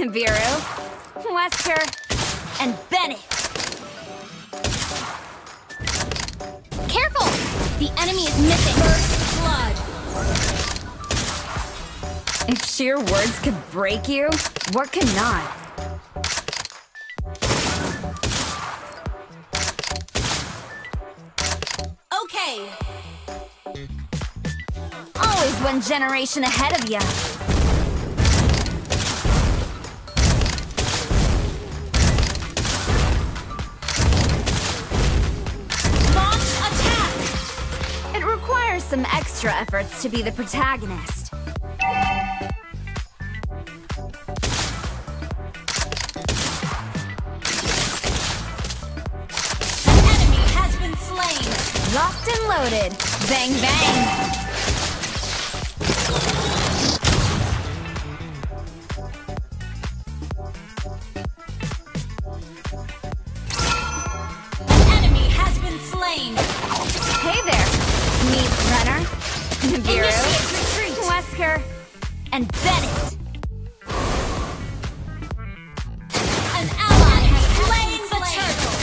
Nibiru, Wesker, and Bennett. Careful! The enemy is missing. First blood. If sheer words could break you, what could not? Okay. Always one generation ahead of ya. Some extra efforts to be the protagonist. An enemy has been slain. Locked and loaded. Bang bang. And Bennett. An ally has slain the turtle.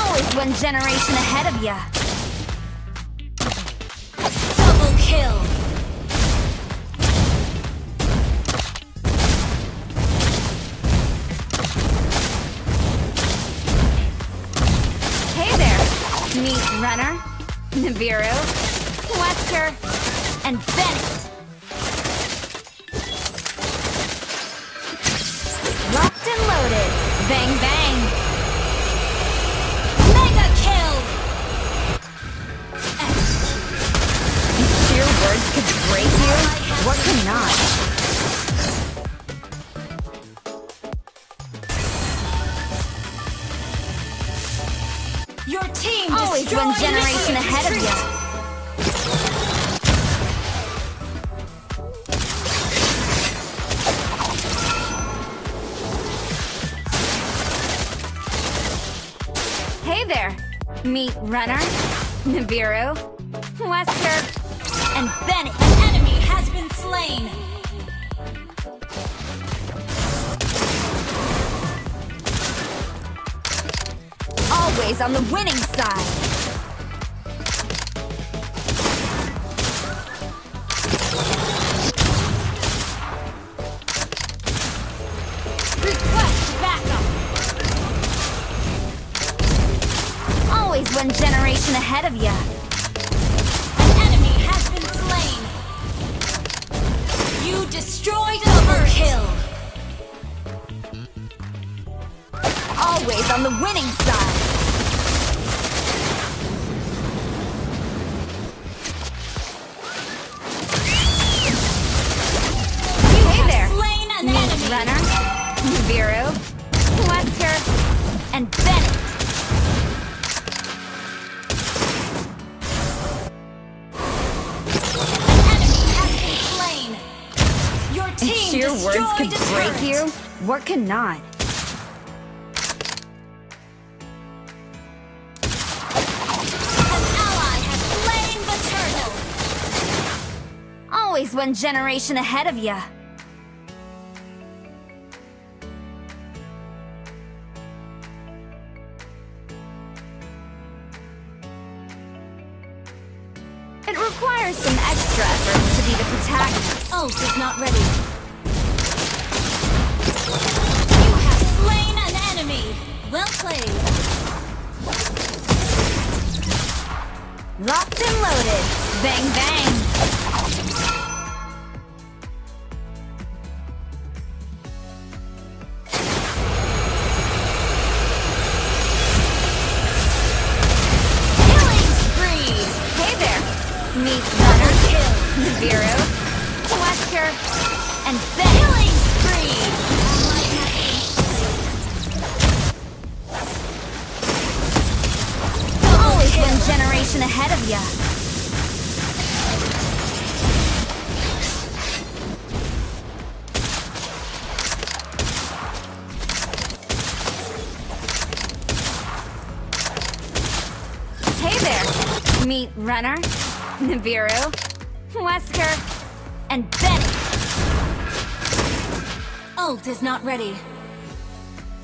Always one generation ahead of ya. Double kill. Hey there. Meet Renner, Nibiru, Wesker, and Bennett. Bang bang. Mega kill. If sheer words could break you, what could not? Your team Always one generation ahead of retreat. There. Meet Renner, Nibiru, Wesker, and Bennett. An enemy has been slain. Always on the winning side. Of ya. An enemy has been slain. You destroyed double kill. Always on the winning side. You Hey there. slain an Meet enemy. Renner, Nibiru, Wesker, and Bennett. If team sheer words could break you, what could not? An ally has slain the turtle. Always one generation ahead of ya. Requires some extra efforts to be the protagonist. Ult is not ready. You have slain an enemy. Well played. Locked and loaded. Bang bang. Generation ahead of ya. Hey there. Meet Renner, Nibiru, Wesker, and Bennett. Ult is not ready.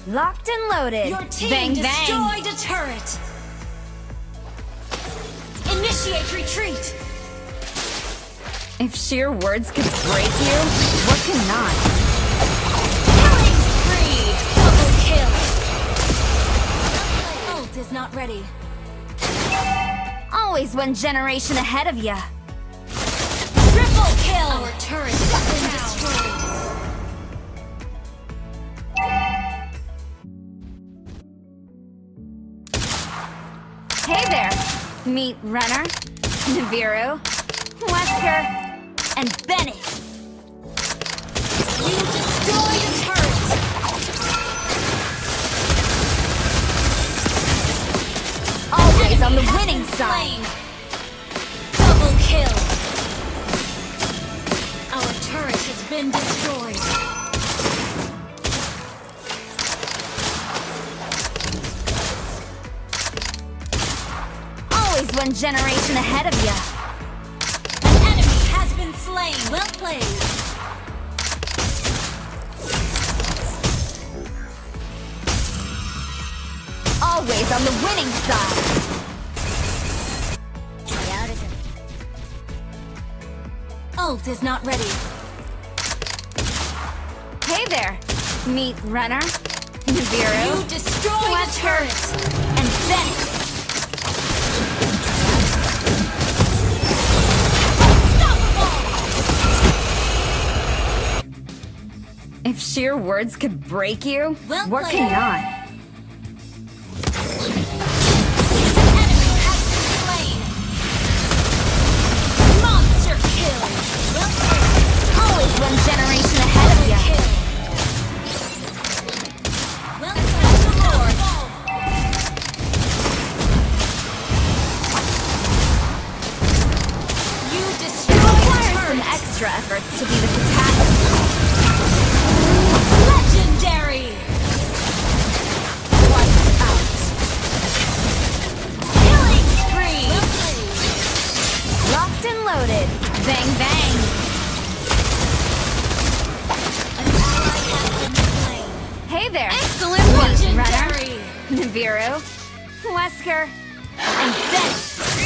Locked and loaded. Your team bang bang. destroyed a turret. Initiate retreat. If sheer words could break you, what cannot? Killing spree. Double kill. Ult is not ready. Always one generation ahead of ya. Triple kill. Our turret has been destroyed. Hey there! Meet Renner, Nibiru, Wesker, and Bennett! You destroyed a turret. Always on the winning side! Double kill. Our turret has been destroyed. Always one generation ahead of you. An enemy has been slain. Well played. Always on the winning side! Ult is not ready. Hey there! Meet Renner, You Nibiru, destroyed a Wesker, turret. and Bennett! If sheer words could break you, Well what cannot? Nibiru, Wesker, and Bennett.